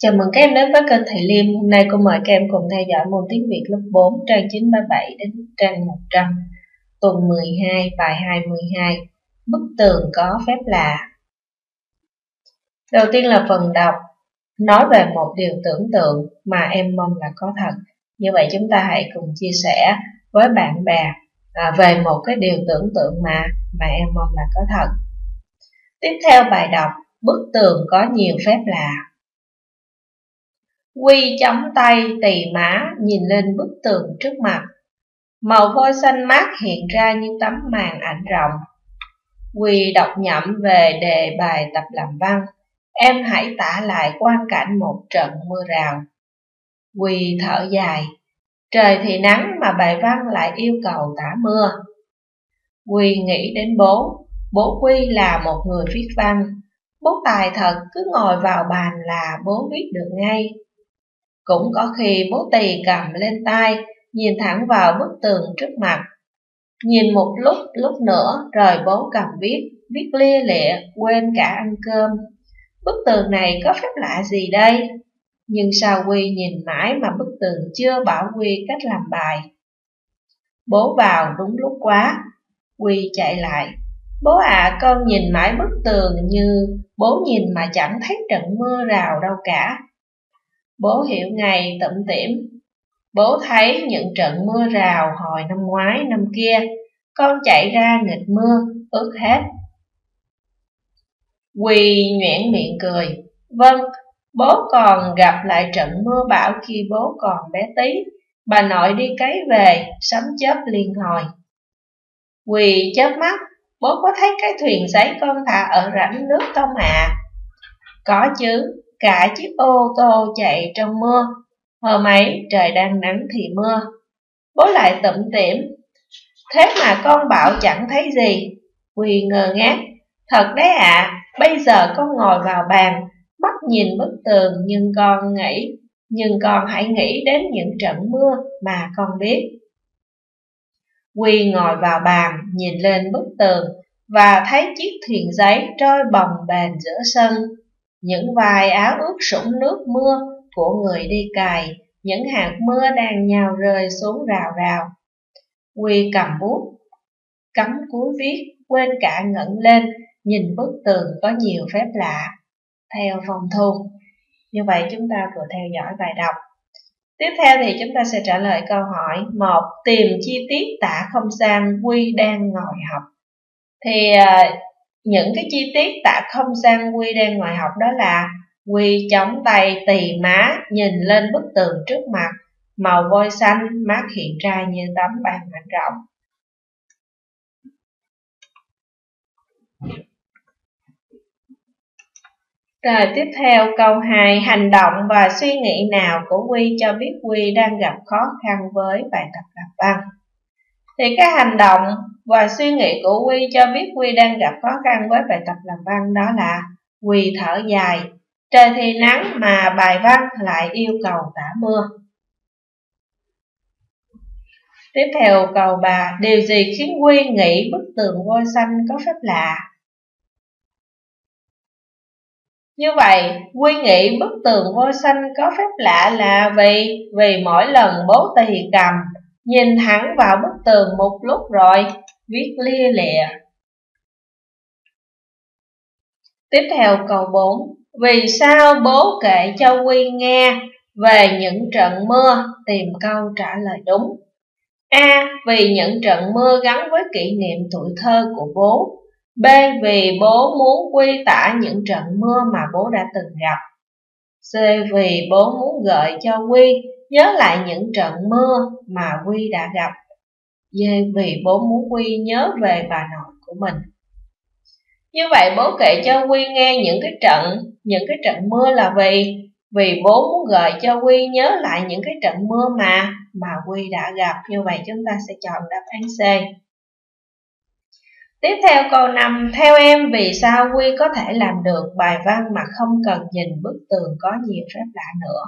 Chào mừng các em đến với kênh Thầy Liêm. Hôm nay cô mời các em cùng theo dõi môn tiếng Việt lớp 4 trang 937 đến trang 100, tuần 12, bài 22. Bức tường có phép lạ. Đầu tiên là phần đọc, nói về một điều tưởng tượng mà em mong là có thật. Như vậy chúng ta hãy cùng chia sẻ với bạn bè à, về một cái điều tưởng tượng mà mà em mong là có thật. Tiếp theo bài đọc, bức tường có nhiều phép lạ. Quy chống tay tỳ má nhìn lên bức tường trước mặt. Màu vôi xanh mát hiện ra như tấm màn ảnh rộng. Quy đọc nhẩm về đề bài tập làm văn. Em hãy tả lại quan cảnh một trận mưa rào. Quy thở dài. Trời thì nắng mà bài văn lại yêu cầu tả mưa. Quy nghĩ đến bố. Bố Quy là một người viết văn. Bố tài thật cứ ngồi vào bàn là bố viết được ngay. Cũng có khi bố tì cầm lên tay, nhìn thẳng vào bức tường trước mặt. Nhìn một lúc, lúc nữa, rồi bố cầm viết, viết lia lịa, quên cả ăn cơm. Bức tường này có phép lạ gì đây? Nhưng sao Quy nhìn mãi mà bức tường chưa bảo Quy cách làm bài. Bố vào đúng lúc quá, Quy chạy lại. Bố à, con nhìn mãi bức tường như bố nhìn mà chẳng thấy trận mưa rào đâu cả. Bố hiểu ngày tụm tỉm. Bố thấy những trận mưa rào hồi năm ngoái năm kia, con chạy ra nghịch mưa, ướt hết. Quỳ nhuyễn miệng cười. Vâng, bố còn gặp lại trận mưa bão khi bố còn bé tí. Bà nội đi cấy về, sấm chớp liên hồi. Quỳ chớp mắt, bố có thấy cái thuyền giấy con thả ở rãnh nước không à? Có chứ, cả chiếc ô tô chạy trong mưa. Hôm ấy trời đang nắng thì mưa. Bố lại tụm tỉm. Thế mà con bảo chẳng thấy gì. Quỳ ngờ ngác. Thật đấy ạ, à, bây giờ con ngồi vào bàn, mắt nhìn bức tường nhưng con nghĩ, nhưng con hãy nghĩ đến những trận mưa mà con biết. Quy ngồi vào bàn, nhìn lên bức tường và thấy chiếc thuyền giấy trôi bồng bềnh giữa sân những vài áo ướt sũng nước mưa của người đi cày, những hạt mưa đang nhào rơi xuống rào rào. Quy cầm bút, cắm cuối viết, quên cả ngẩng lên, nhìn bức tường có nhiều phép lạ. Theo phòng thu. Như vậy chúng ta vừa theo dõi bài đọc. Tiếp theo thì chúng ta sẽ trả lời câu hỏi một Tìm chi tiết tả không gian Quy đang ngồi học. Thì à, những cái chi tiết tạ không gian Quy đang ngoài học đó là Quy chống tay tì má nhìn lên bức tường trước mặt, màu vôi xanh mát hiện ra như tấm bàn mảnh rộng. Rồi tiếp theo câu 2, hành động và suy nghĩ nào của Quy cho biết Quy đang gặp khó khăn với bài tập làm văn. Thì cái hành động và suy nghĩ của Quy cho biết Quy đang gặp khó khăn với bài tập làm văn đó là Quy thở dài, trời thì nắng mà bài văn lại yêu cầu tả mưa. Tiếp theo cầu bà điều gì khiến Quy nghĩ bức tường vôi xanh có phép lạ? Như vậy, Quy nghĩ bức tường vôi xanh có phép lạ là vì vì mỗi lần bố tì cầm nhìn thẳng vào bức tường một lúc rồi viết lia lịa. Tiếp theo câu 4. Vì sao bố kể cho Quy nghe về những trận mưa? Tìm câu trả lời đúng. A. Vì những trận mưa gắn với kỷ niệm tuổi thơ của bố. B. Vì bố muốn Quy tả những trận mưa mà bố đã từng gặp. C. Vì bố muốn gợi cho Quy nhớ lại những trận mưa mà Quy đã gặp. Dê vì bố muốn Quy nhớ về bà nội của mình. Như vậy bố kể cho Quy nghe những cái trận, những cái trận mưa là vì vì bố muốn gợi cho Quy nhớ lại những cái trận mưa mà mà Quy đã gặp. Như vậy chúng ta sẽ chọn đáp án C. Tiếp theo câu 5, theo em vì sao Quy có thể làm được bài văn mà không cần nhìn bức tường có nhiều phép lạ nữa?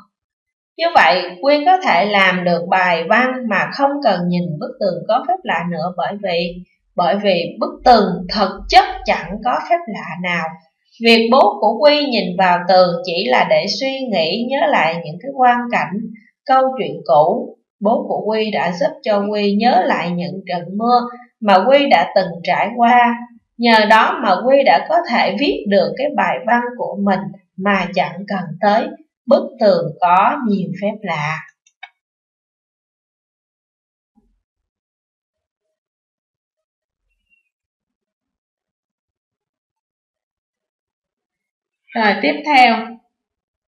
Như vậy, Quyên có thể làm được bài văn mà không cần nhìn bức tường có phép lạ nữa bởi vì bởi vì bức tường thực chất chẳng có phép lạ nào Việc bố của Quy nhìn vào tường chỉ là để suy nghĩ nhớ lại những cái quan cảnh, câu chuyện cũ. Bố của Quy đã giúp cho Quy nhớ lại những trận mưa mà Quy đã từng trải qua. Nhờ đó mà Quy đã có thể viết được cái bài văn của mình mà chẳng cần tới bức tường có nhiều phép lạ. Rồi tiếp theo,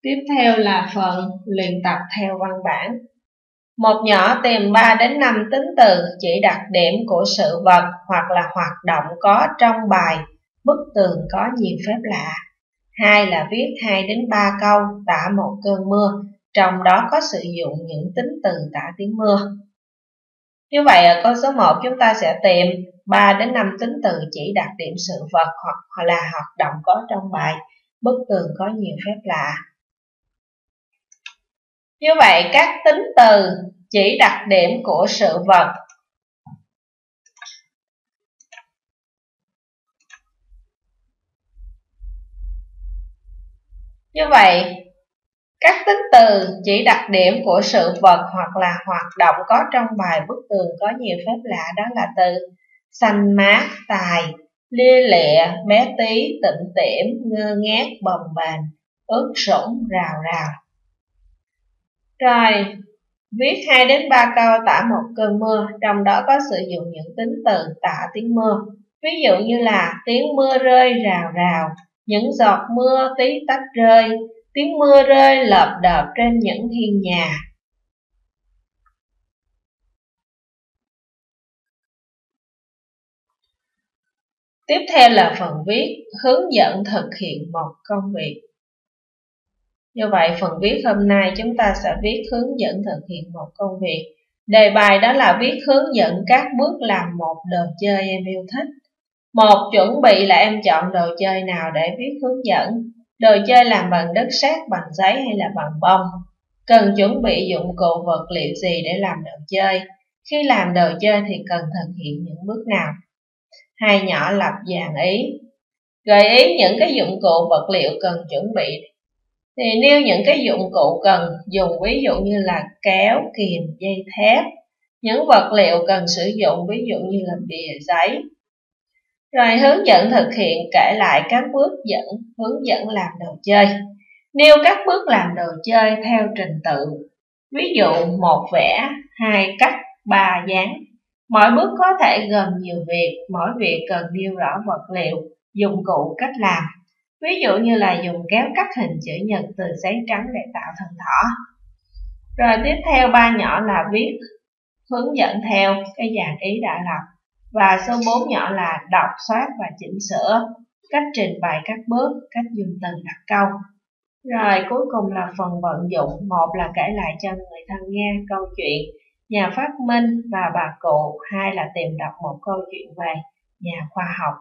tiếp theo là phần luyện tập theo văn bản. Một nhỏ tìm 3 đến 5 tính từ chỉ đặc điểm của sự vật hoặc là hoạt động có trong bài bức tường có nhiều phép lạ. Hai là viết 2 đến 3 câu tả một cơn mưa, trong đó có sử dụng những tính từ tả tiếng mưa. Như vậy ở câu số 1 chúng ta sẽ tìm 3 đến 5 tính từ chỉ đặc điểm sự vật hoặc là hoạt động có trong bài bức tường có nhiều phép lạ. Như vậy các tính từ chỉ đặc điểm của sự vật Như vậy, các tính từ chỉ đặc điểm của sự vật hoặc là hoạt động có trong bài bức tường có nhiều phép lạ đó là từ xanh mát, tài, lia lịa, bé tí, tịnh tiểm, ngơ ngác, bồng bềnh, ướt sũng, rào rào. Rồi, viết 2 đến 3 câu tả một cơn mưa, trong đó có sử dụng những tính từ tả tiếng mưa. Ví dụ như là tiếng mưa rơi rào rào, những giọt mưa tí tách rơi, tiếng mưa rơi lợp đợp trên những hiên nhà. Tiếp theo là phần viết hướng dẫn thực hiện một công việc. Như vậy phần viết hôm nay chúng ta sẽ viết hướng dẫn thực hiện một công việc. Đề bài đó là viết hướng dẫn các bước làm một đồ chơi em yêu thích. Một, chuẩn bị là em chọn đồ chơi nào để viết hướng dẫn. Đồ chơi làm bằng đất sét, bằng giấy hay là bằng bông. Cần chuẩn bị dụng cụ vật liệu gì để làm đồ chơi. Khi làm đồ chơi thì cần thực hiện những bước nào. Hai nhỏ lập dàn ý. Gợi ý những cái dụng cụ vật liệu cần chuẩn bị. Thì nêu những cái dụng cụ cần dùng ví dụ như là kéo, kìm, dây thép. Những vật liệu cần sử dụng ví dụ như là bìa giấy, rồi hướng dẫn thực hiện kể lại các bước dẫn hướng dẫn làm đồ chơi. Nêu các bước làm đồ chơi theo trình tự. Ví dụ một vẽ, hai cắt, ba dán. Mỗi bước có thể gồm nhiều việc, mỗi việc cần nêu rõ vật liệu, dụng cụ, cách làm. Ví dụ như là dùng kéo cắt hình chữ nhật từ giấy trắng để tạo thành thỏ. Rồi tiếp theo ba nhỏ là viết hướng dẫn theo cái dạng ý đã lập. Và số 4 nhỏ là đọc, soát và chỉnh sửa, cách trình bày các bước, cách dùng từ đặt câu. Rồi cuối cùng là phần vận dụng, một là kể lại cho người thân nghe câu chuyện nhà phát minh và bà cụ, hai là tìm đọc một câu chuyện về nhà khoa học.